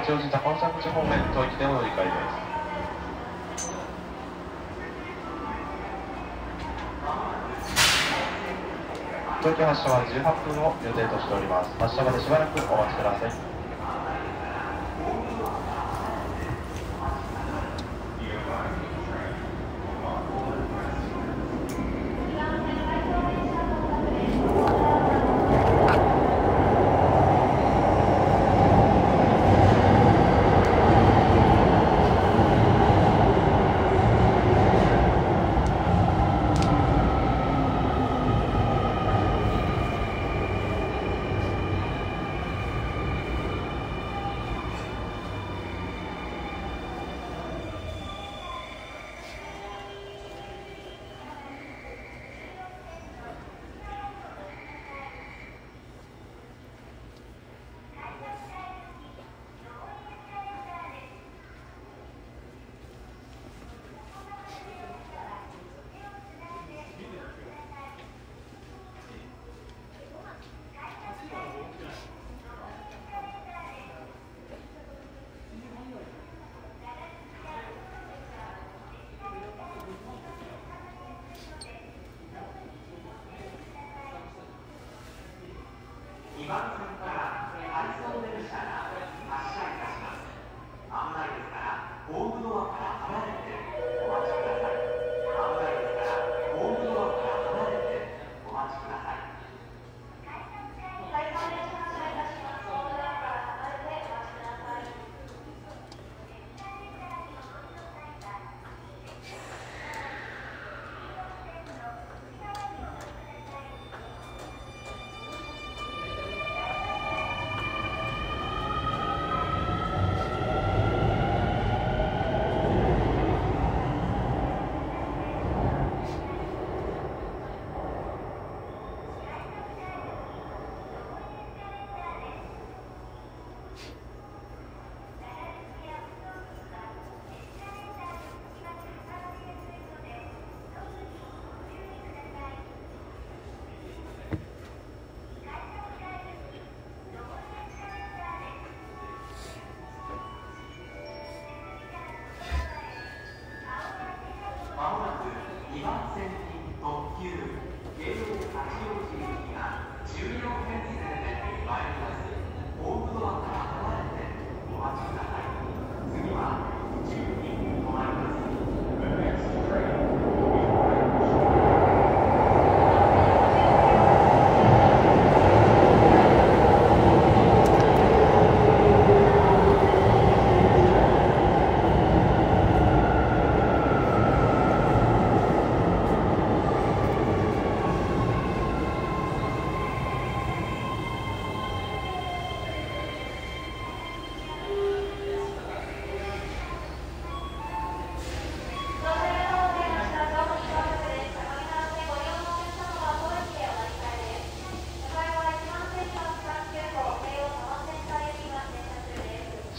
八王子高尾山口方面当駅でお乗り換えです。東京発車は18分を予定としております。発車までしばらくお待ちください。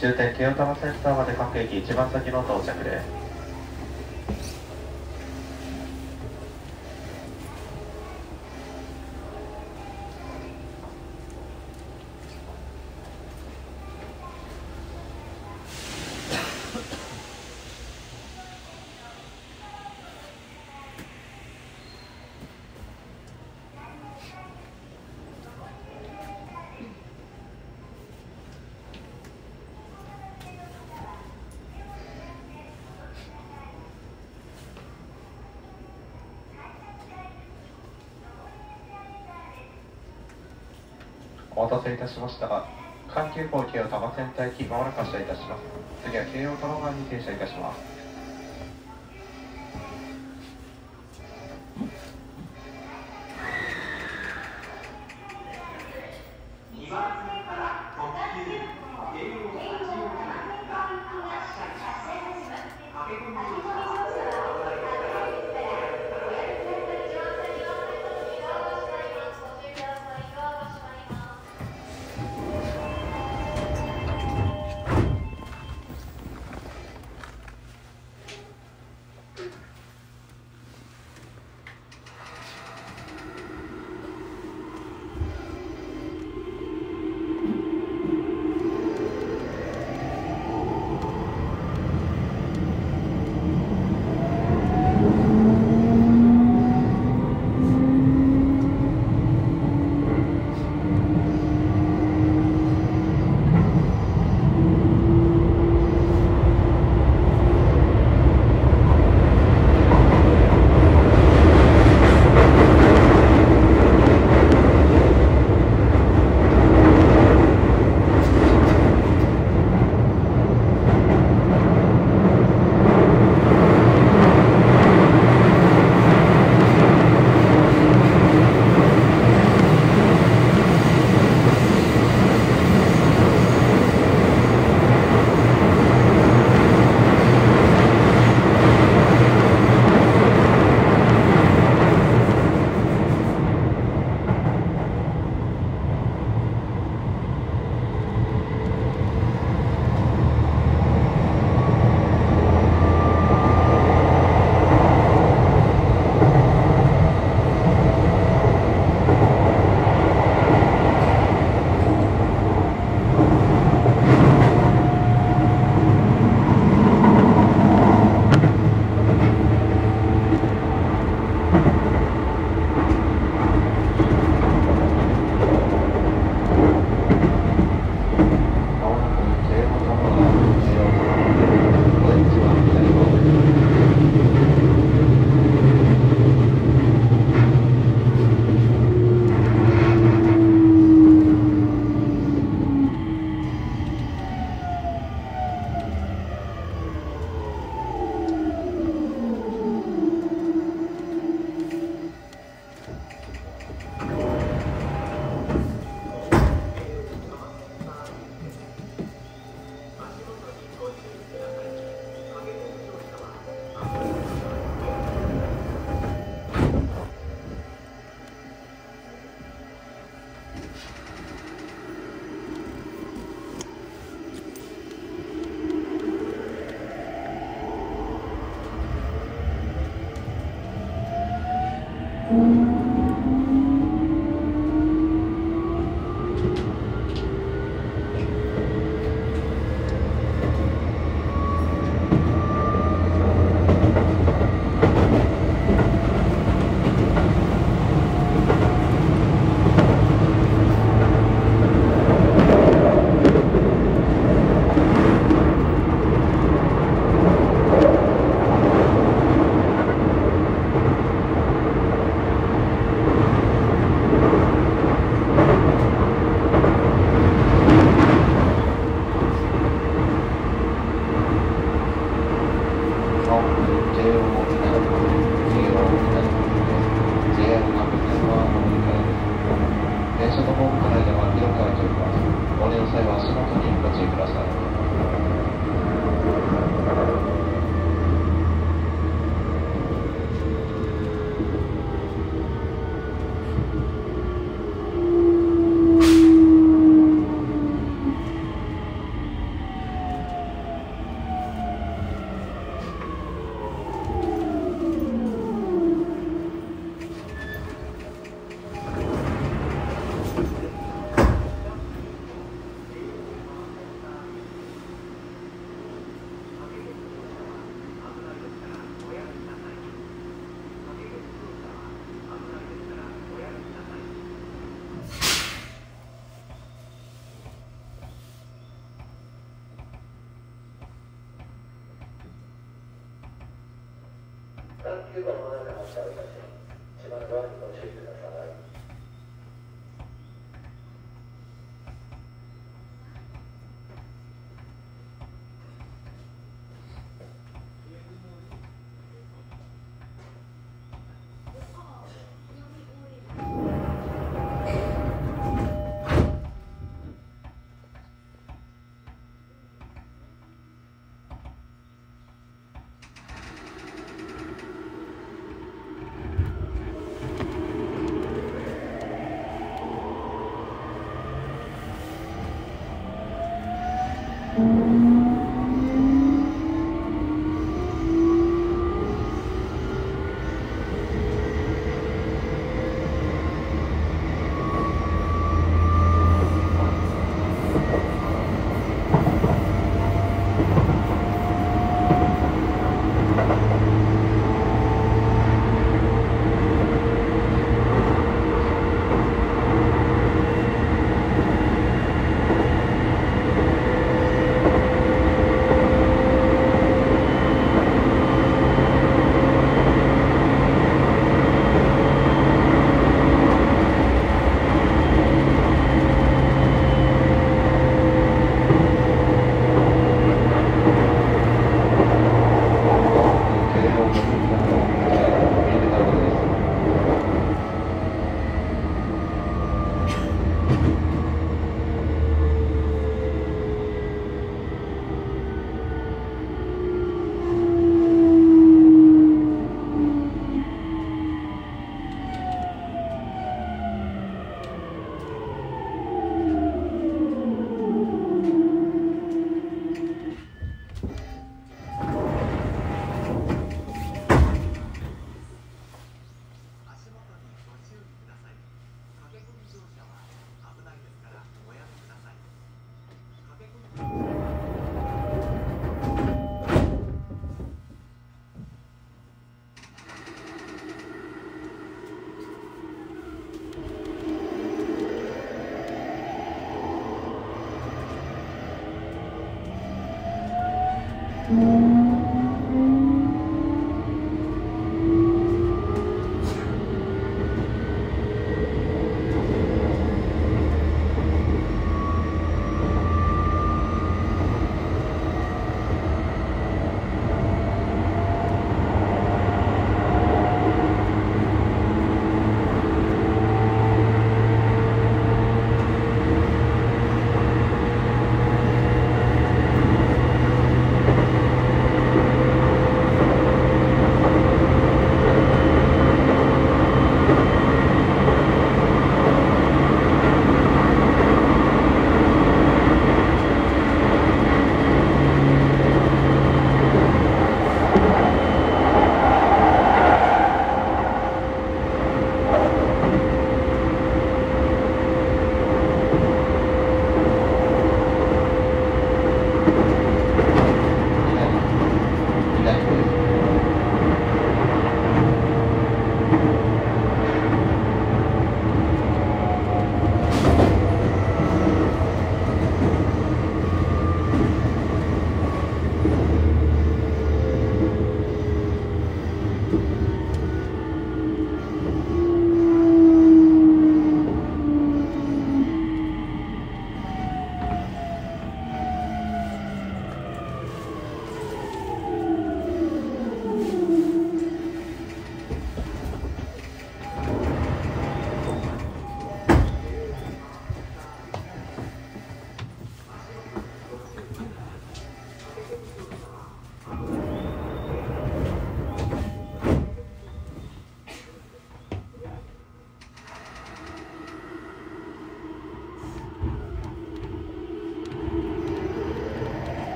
終点清玉センターまで各駅一番先の到着です。お待たせいたしましたが、阪急港京多摩センター駅、まもなく発車いたします。次は京王多摩川に停車いたします。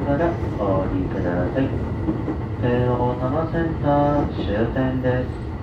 からお降りください。京王多摩センター終点です。